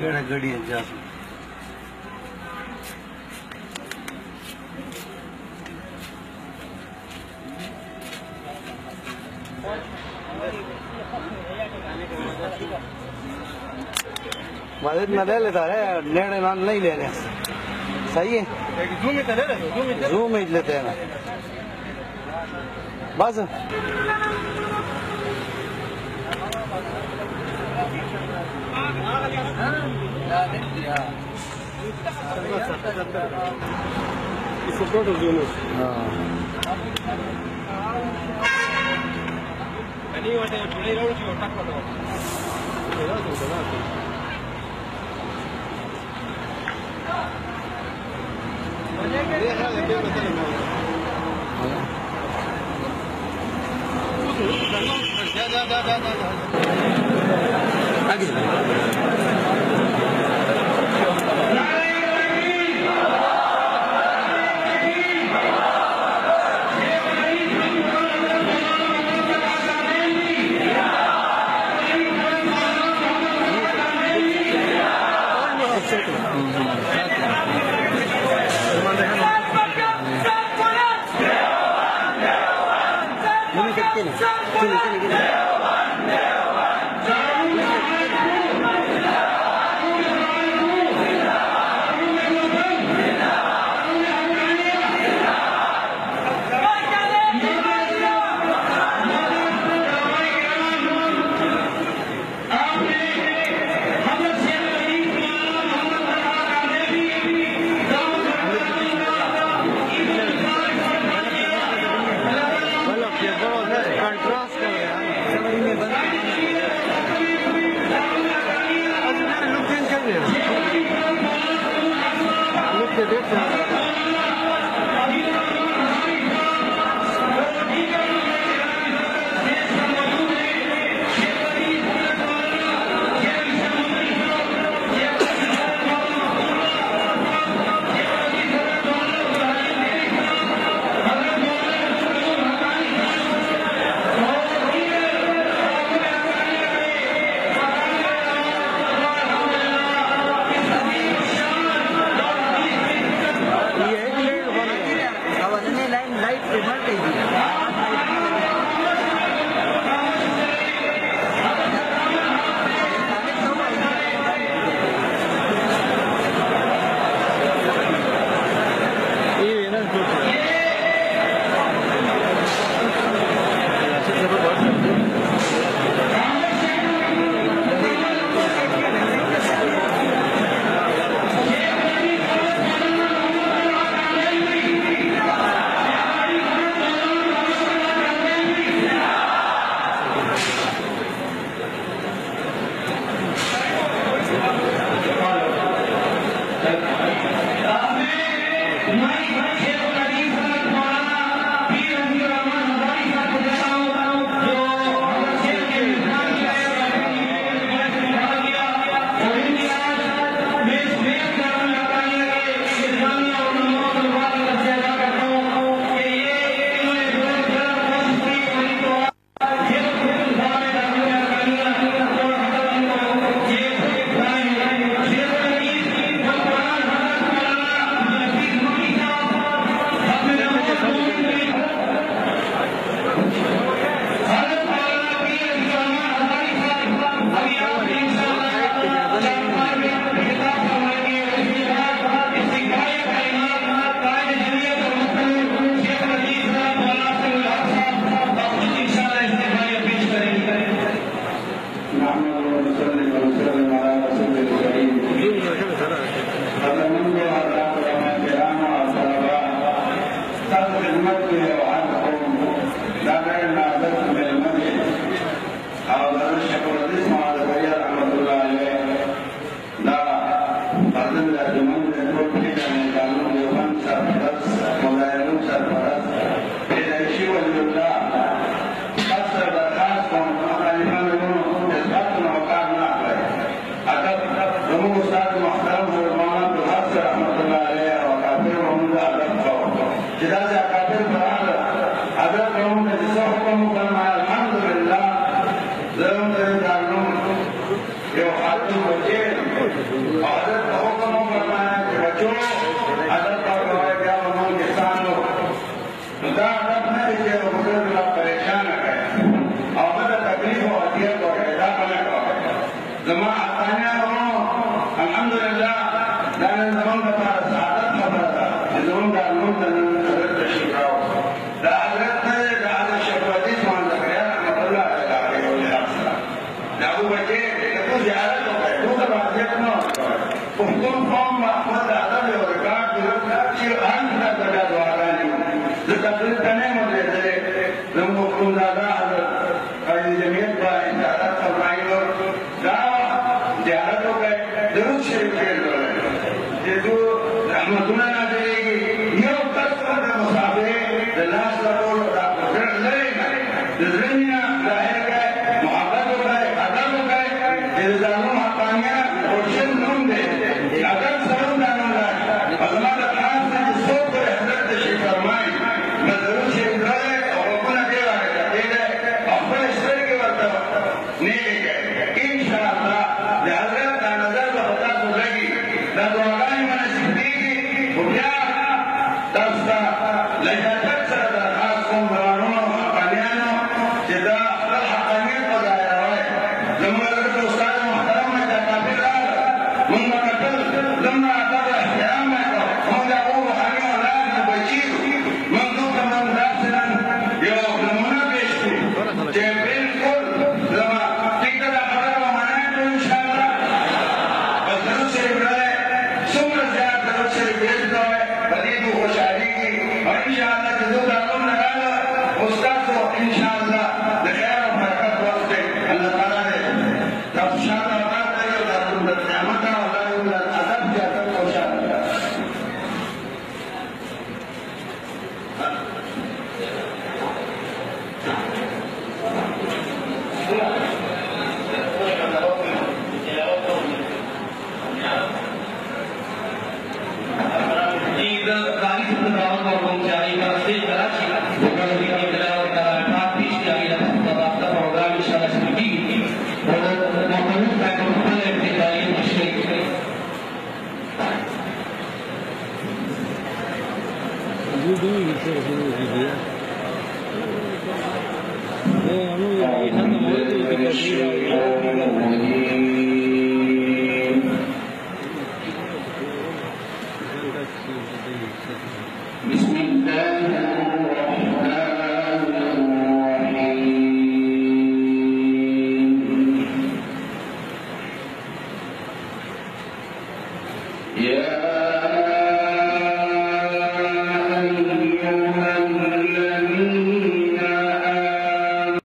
केड़ा गड़ी है जा? मदद में ले लेता है नेड़े नाम नहीं ले रहे। सही है? जूम ही लेते हैं ना बस। السلطات الجنوب اه لا لا لا لا لا わけじゃない。読み取ってね。Money शासन का जमा کیوں ادب کا کروایا گیا انہوں کے ساتھ لوگ دا ادب نہ ہے کہ حضرت اللہ پریشان نہ کرے اور بدا تکلیف و اذیت و اعدا نہ کرے زما آسانیاں رہو الحمدللہ دانا زمان بتا سعادت خبر تھا زمان دا نور دانا یو هم څه دا دعا راځي زه تاسو ته نه مونږ درځلې زموږ کوم دادا هذا موضوع بكثير